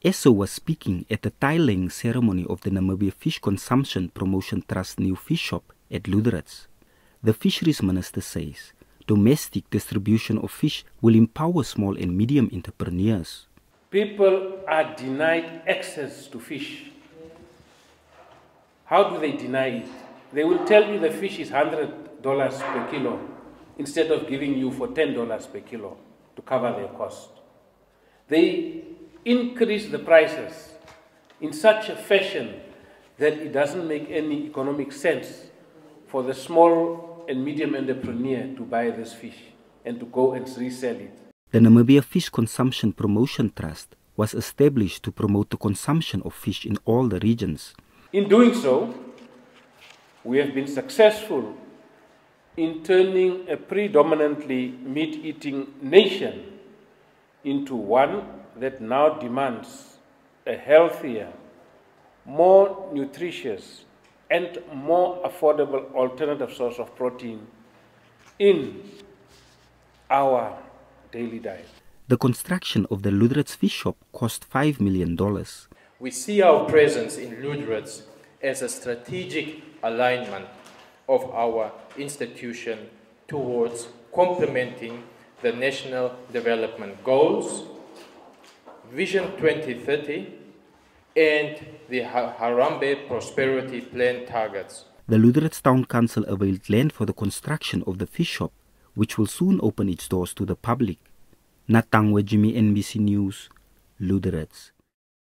Esau was speaking at the tie ceremony of the Namibia Fish Consumption Promotion Trust new fish shop at Lüderitz. The fisheries minister says domestic distribution of fish will empower small and medium entrepreneurs. People are denied access to fish. How do they deny it? They will tell you the fish is $100 per kilo instead of giving you for $10 per kilo to cover their cost. They increase the prices in such a fashion that it doesn't make any economic sense for the small and medium entrepreneur to buy this fish and to go and resell it. The Namibia Fish Consumption Promotion Trust was established to promote the consumption of fish in all the regions. In doing so, we have been successful in turning a predominantly meat eating nation into one that now demands a healthier, more nutritious, and more affordable alternative source of protein in our daily diet. The construction of the Lüderitz fish shop cost $5 million. We see our presence in Lüderitz as a strategic alignment of our institution towards complementing the National Development Goals, Vision 2030, and the Harambee Prosperity Plan targets. The Lüderitz Town Council availed land for the construction of the fish shop, which will soon open its doors to the public. Natangwe Jimmy NBC News, Lüderitz.